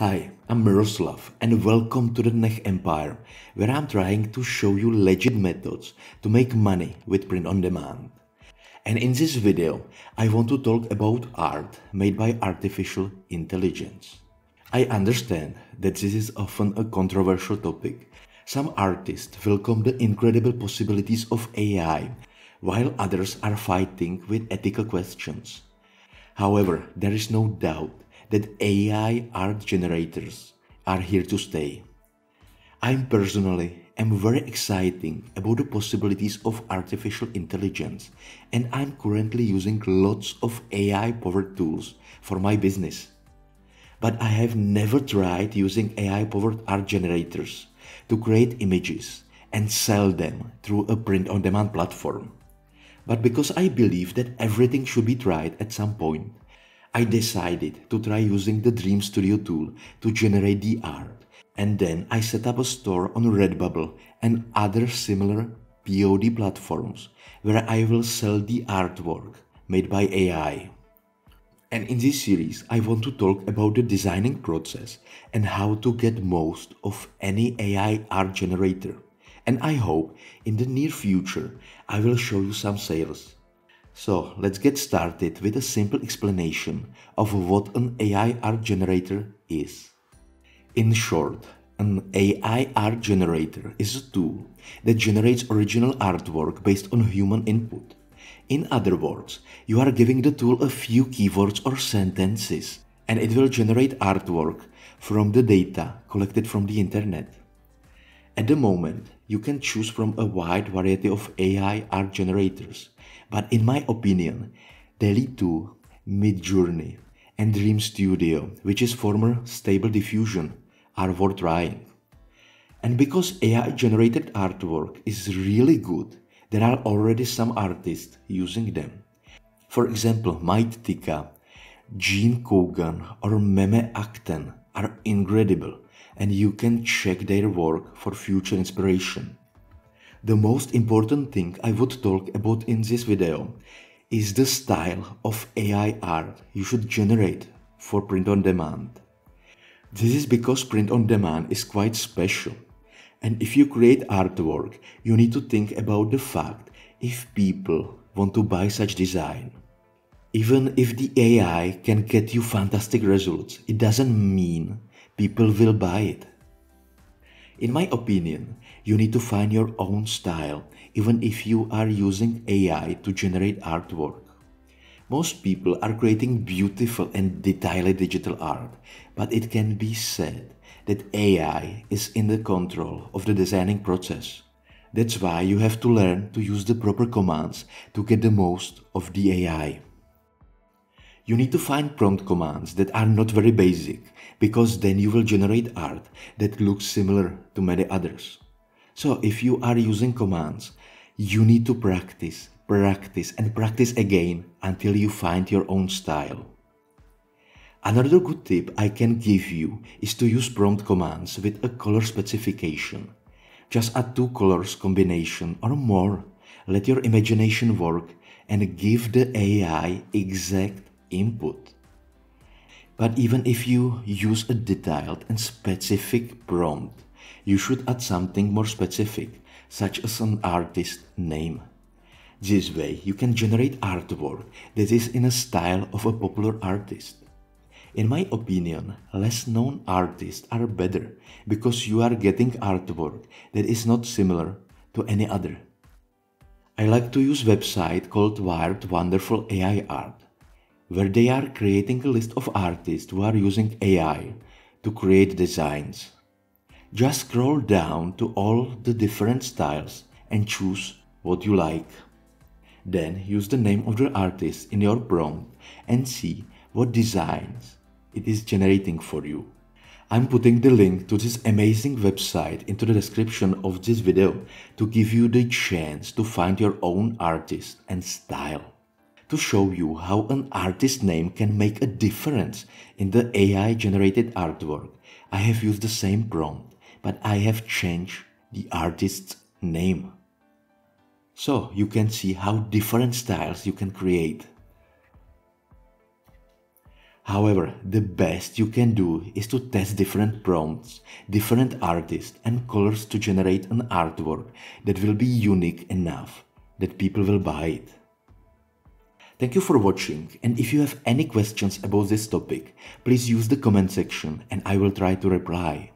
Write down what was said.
Hi, I'm Miroslav and welcome to the Nech Empire, where I'm trying to show you legit methods to make money with print on demand. And in this video, I want to talk about art made by artificial intelligence. I understand that this is often a controversial topic. Some artists welcome the incredible possibilities of AI, while others are fighting with ethical questions. However, there is no doubt that AI art generators are here to stay. I'm personally am very excited about the possibilities of artificial intelligence and I'm currently using lots of AI powered tools for my business. But I have never tried using AI powered art generators to create images and sell them through a print on demand platform. But because I believe that everything should be tried at some point, I decided to try using the Dream Studio tool to generate the art. And then I set up a store on Redbubble and other similar POD platforms where I will sell the artwork made by AI. And in this series, I want to talk about the designing process and how to get most of any AI art generator. And I hope in the near future, I will show you some sales. So let's get started with a simple explanation of what an AI art generator is. In short, an AI art generator is a tool that generates original artwork based on human input. In other words, you are giving the tool a few keywords or sentences and it will generate artwork from the data collected from the internet. At the moment, you can choose from a wide variety of AI art generators but in my opinion, DALL-E 2, Midjourney, and Dream Studio, which is former Stable Diffusion, are worth trying. And because AI generated artwork is really good, there are already some artists using them. For example, Mite Tika, Gene Kogan, or Memo Akten are incredible and you can check their work for future inspiration. The most important thing I would talk about in this video is the style of AI art you should generate for print on demand. This is because print on demand is quite special. And if you create artwork, you need to think about the fact if people want to buy such design. Even if the AI can get you fantastic results, it doesn't mean people will buy it. In my opinion, you need to find your own style even if you are using AI to generate artwork. Most people are creating beautiful and detailed digital art, but it can be said that AI is in the control of the designing process. That's why you have to learn to use the proper commands to get the most of the AI. You need to find prompt commands that are not very basic because then you will generate art that looks similar to many others. So if you are using commands, you need to practice, practice and practice again until you find your own style. Another good tip I can give you is to use prompt commands with a color specification. Just add two colors combination or more. Let your imagination work and give the AI exact input. But even if you use a detailed and specific prompt, you should add something more specific, such as an artist name. This way, you can generate artwork that is in a style of a popular artist. In my opinion, less known artists are better because you are getting artwork that is not similar to any other. I like to use website called Weird Wonderful AI Art where they are creating a list of artists who are using AI to create designs. Just scroll down to all the different styles and choose what you like. Then use the name of the artist in your prompt and see what designs it is generating for you. I'm putting the link to this amazing website into the description of this video to give you the chance to find your own artist and style to show you how an artist's name can make a difference in the AI generated artwork. I have used the same prompt, but I have changed the artist's name. So you can see how different styles you can create. However, the best you can do is to test different prompts, different artists and colors to generate an artwork that will be unique enough that people will buy it. Thank you for watching and if you have any questions about this topic, please use the comment section and I will try to reply.